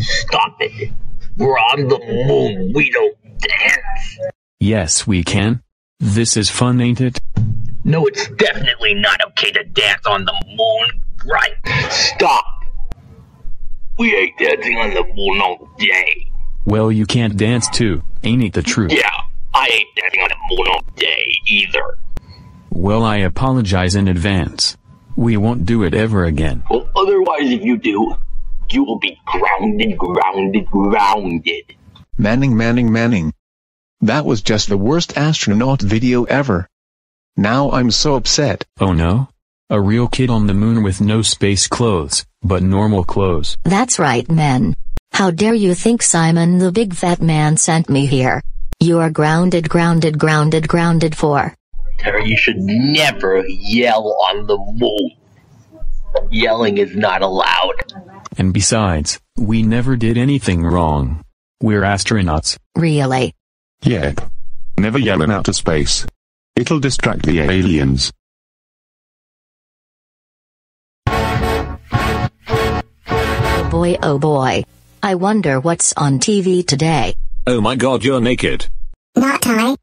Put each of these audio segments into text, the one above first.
Stop it. We're on the moon. We don't dance. Yes, we can. This is fun, ain't it? No, it's definitely not okay to dance on the moon. Right. Stop. We ain't dancing on the moon all day. Well, you can't dance too, ain't it the truth? Yeah, I ain't dancing on the moon all day either. Well, I apologize in advance. We won't do it ever again. Well, otherwise, if you do, you will be grounded, grounded, grounded. Manning, Manning, Manning. That was just the worst astronaut video ever. Now I'm so upset. Oh no? A real kid on the moon with no space clothes, but normal clothes. That's right, men. How dare you think Simon the Big Fat Man sent me here? You are grounded, grounded, grounded, grounded for. Terry, you should never yell on the moon. Yelling is not allowed. And besides, we never did anything wrong. We're astronauts. Really? Yep. Never yell in outer space. It'll distract the aliens. Oh boy, oh boy. I wonder what's on TV today. Oh my god, you're naked. Not Ty.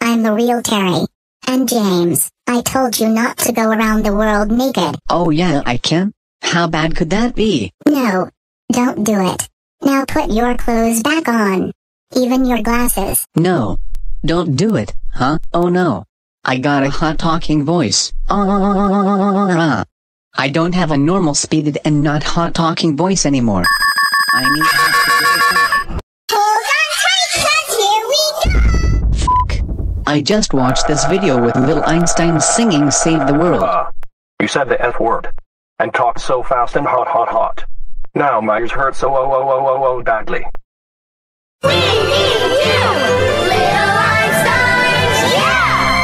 I'm the real Terry. And James, I told you not to go around the world naked. Oh yeah, I can. How bad could that be? No. Don't do it. Now put your clothes back on. Even your glasses. No. Don't do it, huh? Oh no. I got a hot talking voice. Ah. I don't have a normal speeded and not hot talking voice anymore. I need I just watched this video with Lil Einstein singing Save the World. You said the F word. And talked so fast and hot, hot, hot. Now my ears hurt so oh, oh, oh, oh, oh, badly. We need you! Little Einsteins, yeah!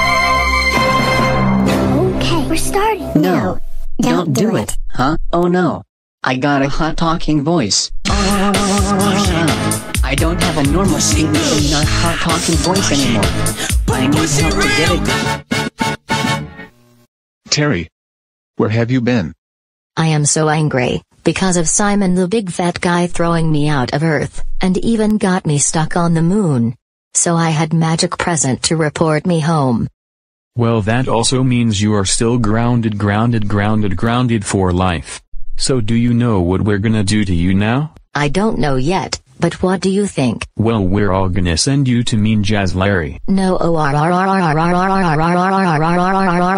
Okay, we're starting. No. Don't do it, huh? Oh no. I got a hot talking voice. I don't have a normal speeded and not hot talking voice anymore. I need help to get it. Terry. Where have you been? I am so angry, because of Simon the big fat guy throwing me out of Earth, and even got me stuck on the moon. So I had magic present to report me home. Well, that also means you are still grounded, grounded, grounded, grounded for life. So do you know what we're gonna do to you now? I don't know yet, but what do you think? Well, we're all gonna send you to Mean Jazz Larry. No oh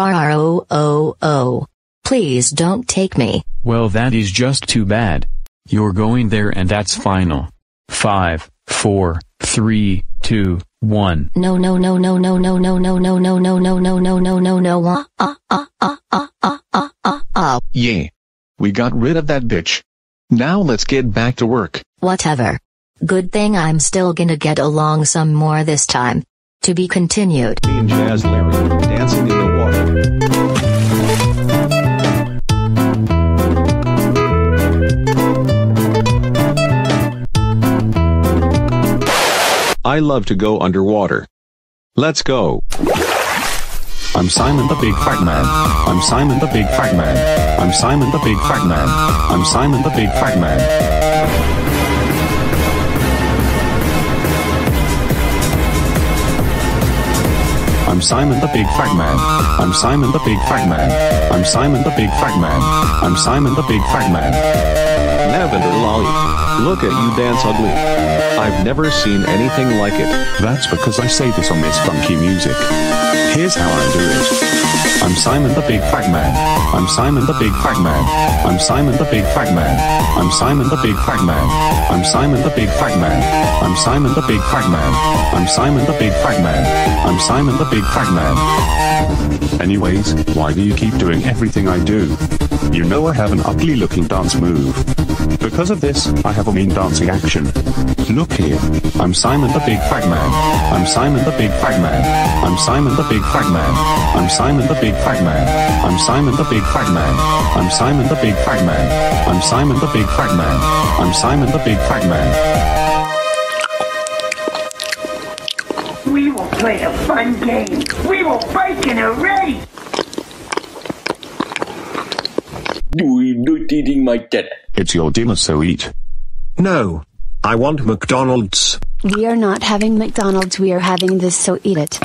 oh oh oh. Please don't take me. Well, that is just too bad. You're going there and that's final. Five, four, three, two, one. No no no no no no no no no no no no no no no no no ah ah ah ah ah ah ah ah ah Yay. We got rid of that bitch. Now let's get back to work. Whatever. Good thing I'm still gonna get along some more this time. To be continued. Me and Jazz Larry dancing in the water. I love to go underwater. Let's go. I'm Simon the Big Fat Man. I'm Simon the Big Fat Man. I'm Simon the Big Fat Man. I'm Simon the Big Fat Man. Simon the Big Fat Man. I'm Simon the Big Fat Man. I'm Simon the Big Fat Man. I'm Simon the Big Fat Man. Lavender Lolly. Look at you dance ugly. I've never seen anything like it. That's because I say this on this funky music. Here's how I do it. I'm Simon the Big Fat Man. I'm Simon the Big Fat Man. I'm Simon the Big Fat Man. I'm Simon the Big Fat Man. I'm Simon the Big Fat Man. I'm Simon the Big Fat Man. I'm Simon the Big Fat Man. I'm Simon the Big Fat Man. Anyways, why do you keep doing everything I do? You know I have an ugly looking dance move. Because of this, I have a mean dancing action. Look here. I'm Simon the Big Fat Man. I'm Simon the Big Fat Man. I'm Simon the Big Fat Man. I'm Simon the Big Fat Man. I'm Simon the Big Fat Man. I'm Simon the Big Fat Man. I'm Simon the Big Fat Man. I'm Simon the Big Fat Man. We will play a fun game. We will bake in a race. We're not eating my dinner. It's your dinner, so eat. No. I want McDonald's. We are not having McDonald's, we are having this, so eat it.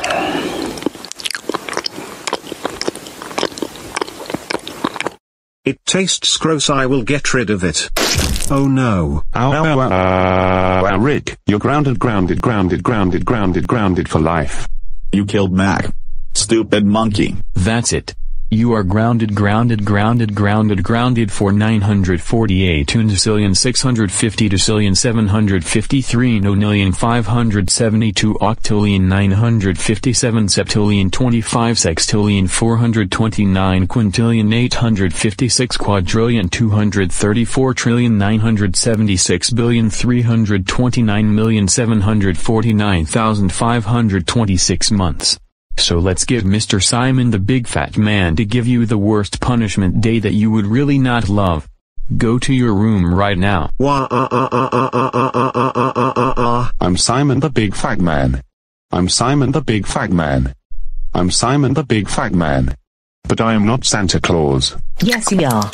It tastes gross. I will get rid of it. Oh no. Ow, ow, ow, ow, Rick, you're grounded, grounded, grounded, grounded, grounded, grounded for life. You killed Mac. Stupid monkey. That's it. You are grounded grounded grounded grounded grounded for 948 decillion 650 decillion 753 nonillion 572 octillion 957 septillion 25 sextillion 429 quintillion 856 quadrillion 234 trillion 976 billion 329 million 749,526 months. So let's give Mr. Simon the Big Fat Man to give you the worst punishment day that you would really not love. Go to your room right now. I'm Simon the Big Fat Man. I'm Simon the Big Fat Man. I'm Simon the Big Fat Man. But I am not Santa Claus. Yes, you are.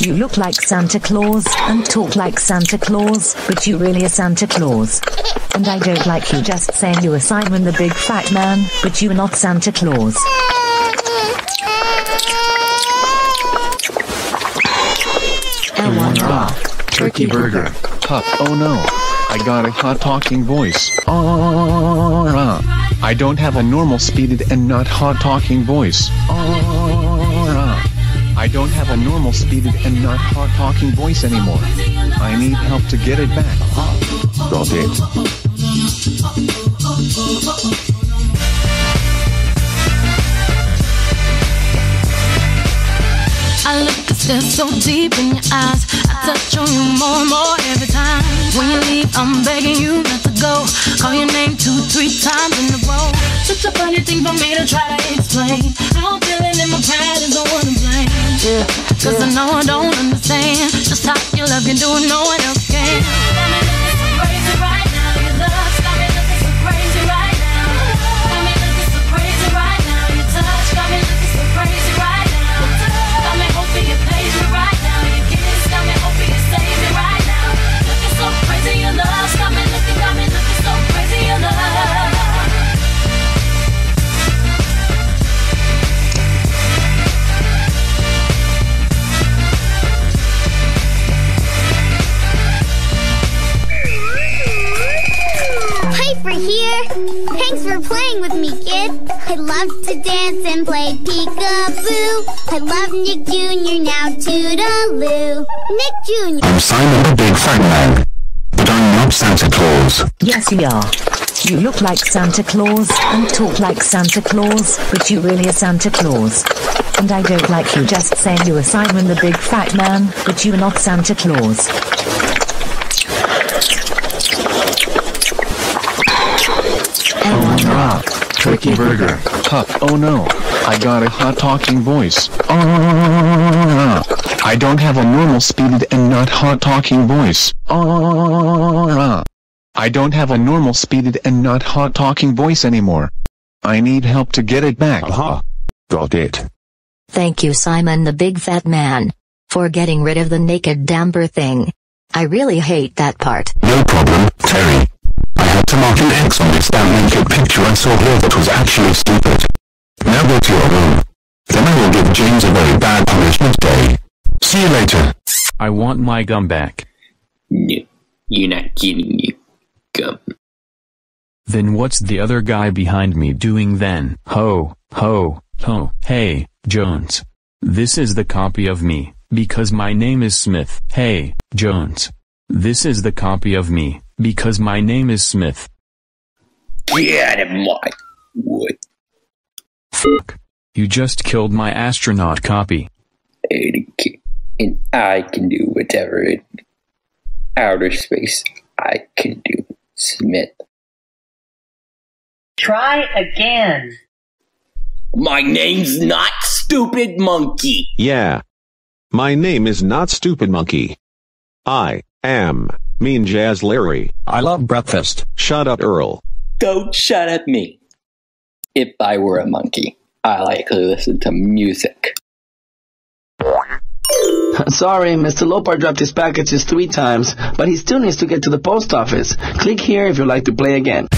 You look like Santa Claus and talk like Santa Claus, but you really are Santa Claus. And I don't like you just saying you are Simon the Big Fat Man, but you are not Santa Claus. L1 Rock. Turkey burger. Pup. Oh no. I got a hot talking voice. Ah. I don't have a normal speeded and not hot talking voice. Ah. I don't have a normal speeded and not hot talking voice anymore. I need help to get it back. Got it. I look and stare so deep in your eyes. I touch on you more and more Cause I know I don't understand just how your love can do no one I love to dance and play peekaboo. I love Nick Jr. now toodaloo. Nick Jr. I'm Simon the Big Fat Man. But I'm not Santa Claus. Yes, you are. You look like Santa Claus and talk like Santa Claus, but you really are Santa Claus. And I don't like you just saying you are Simon the Big Fat Man, but you are not Santa Claus. Rock. Turkey burger. Pup. Oh no. I got a hot talking voice. Ah. I don't have a normal speeded and not hot talking voice. Ah. I don't have a normal speeded and not hot talking voice anymore. I need help to get it back. Aha. Got it. Thank you Simon the Big Fat Man. For getting rid of the naked damper thing. I really hate that part. No problem, Terry. I had to mark an X on this damn naked picture I saw here that was actually stupid. Now go to your room. Then I will give James a very bad punishment day. See you later. I want my gum back. No, you're not getting your gum. Then what's the other guy behind me doing then? Ho, ho, ho, hey, Jones. This is the copy of me, because my name is Smith. Hey, Jones. This is the copy of me, because my name is Smith. Get out of my wood. Fuck. You just killed my astronaut copy. And I can do whatever in outer space I can do. Smith. Try again. My name's not Stupid Monkey. Yeah. My name is not Stupid Monkey. I am Mean Jazz Larry. I love breakfast. Shut up, Earl. Don't shut at me. If I were a monkey, I likely listen to music. Sorry, Mr. Lopar dropped his packages three times, but he still needs to get to the post office. Click here if you'd like to play again.